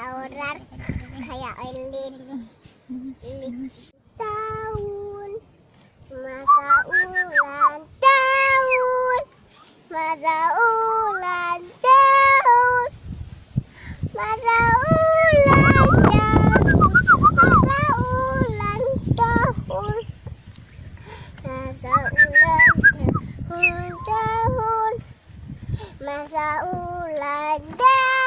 ahorrar orang kayak lilin lilin tahun. Masa ulang tahun. Masa ulang tahun. Masa ulang tahun. Masa ulang tahun masa ulang tahun tahun. Masa ulang tahun.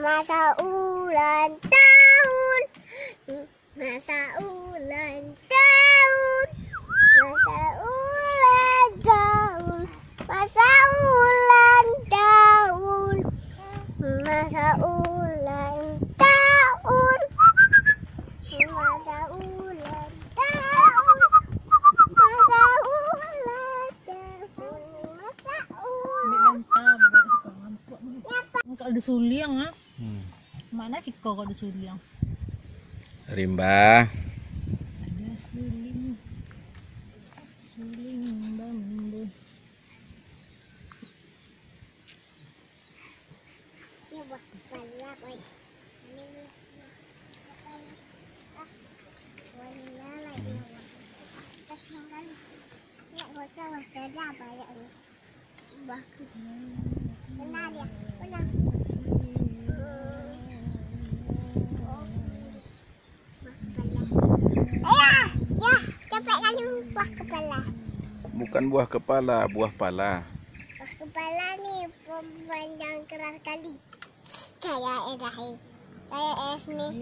Masa ulang tahun. Masa ulang tahun. Masa ulang tahun. Masa ulang tahun. Masa ulang tahun. Masa ulang tahun. Masa ulang tahun. Masa ulang Kalau ada suliang ah. Hmm. Mana sih kau kalau ada suliang? Rimba. Ada suling. Suling bambu. Ya, buat kepala, kali buah kepala. Bukan buah kepala, buah pala. Buah kepala nih pemanjang keras kali. Kayak edahi. Kayak es nih.